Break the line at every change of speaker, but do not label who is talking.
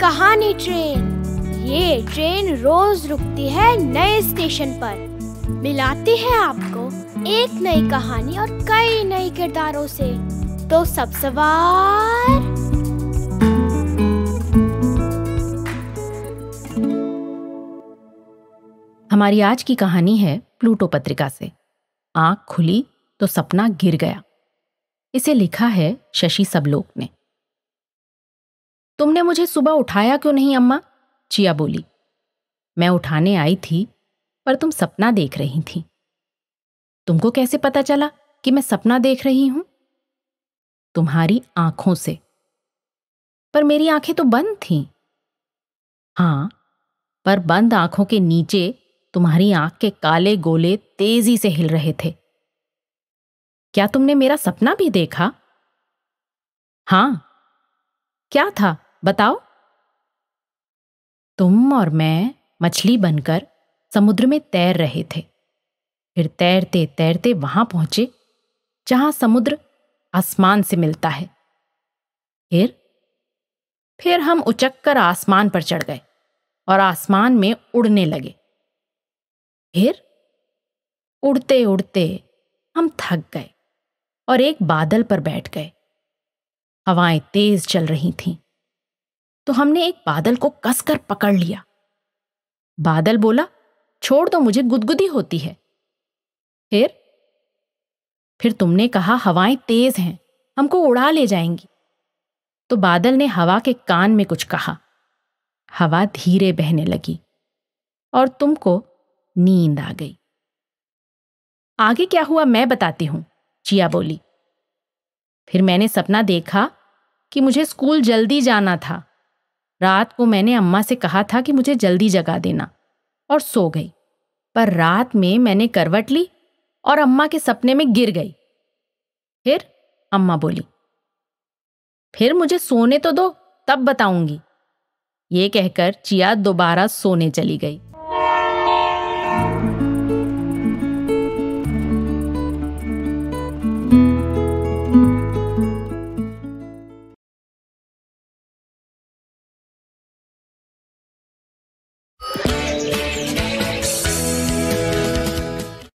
कहानी ट्रेन। ये ट्रेन रोज रुकती है नए स्टेशन पर। मिलाती है आपको एक नई कहानी और कई नए किरदारों से। तो सब सवार।
हमारी आज की कहानी है प्लूटो पत्रिका से। आँख खुली तो सपना गिर गया। इसे लिखा है शशि सबलोक ने। तुमने मुझे सुबह उठाया क्यों नहीं, अम्मा? चिया बोली। मैं उठाने आई थी, पर तुम सपना देख रही थी। तुमको कैसे पता चला कि मैं सपना देख रही हूँ? तुम्हारी आँखों से। पर मेरी आँखें तो बंद थीं। हाँ, पर बंद आँखों के नीचे तुम्हारी आँख के काले गोले तेज़ी से हिल रहे थे। क्या तुमने मेरा सपना भी देखा? हाँ क्या था? बताओ। तुम और मैं मछली बनकर समुद्र में तैर रहे थे। फिर तैरते तैरते वहाँ पहुँचे, जहाँ समुद्र आसमान से मिलता है। फिर फिर हम उचक कर आसमान पर चढ़ गए और आसमान में उड़ने लगे। फिर उड़ते उड़ते हम थक गए और एक बादल पर बैठ गए। हवाएँ तेज चल रही थीं। तो हमने एक बादल को कसकर पकड़ लिया। बादल बोला, छोड़ दो, मुझे गुदगुदी होती है। फिर फिर तुमने कहा, हवाएँ तेज हैं, हमको उड़ा ले जाएँगी। तो बादल ने हवा के कान में कुछ कहा। हवा धीरे बहने लगी और तुमको नींद आ गई। आगे क्या हुआ मैं बताती हूँ, चिया बोली। फिर मैंने सपना देखा कि मुझे स्कूल जल्दी जाना था। रात को मैंने अम्मा से कहा था कि मुझे जल्दी जगा देना और सो गई। पर रात में मैंने करवट ली और अम्मा के सपने में गिर गई। फिर अम्मा बोली, फिर मुझे सोने तो दो, तब बताऊँगी। ये कहकर चिया दोबारा सोने चली गई।